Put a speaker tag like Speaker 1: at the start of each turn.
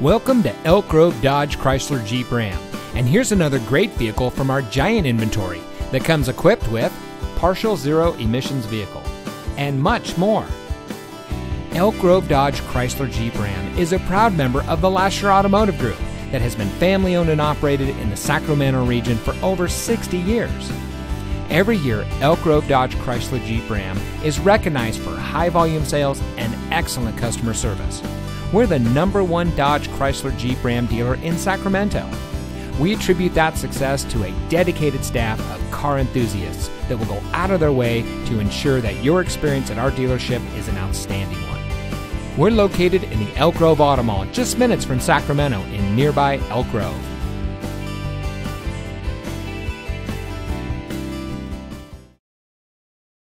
Speaker 1: Welcome to Elk Grove Dodge Chrysler Jeep Ram. And here's another great vehicle from our giant inventory that comes equipped with partial zero emissions vehicle and much more. Elk Grove Dodge Chrysler Jeep Ram is a proud member of the Lasher Automotive Group that has been family owned and operated in the Sacramento region for over 60 years. Every year, Elk Grove Dodge Chrysler Jeep Ram is recognized for high volume sales and excellent customer service. We're the number one Dodge Chrysler Jeep Ram dealer in Sacramento. We attribute that success to a dedicated staff of car enthusiasts that will go out of their way to ensure that your experience at our dealership is an outstanding one. We're located in the Elk Grove Auto Mall, just minutes from Sacramento in nearby Elk Grove.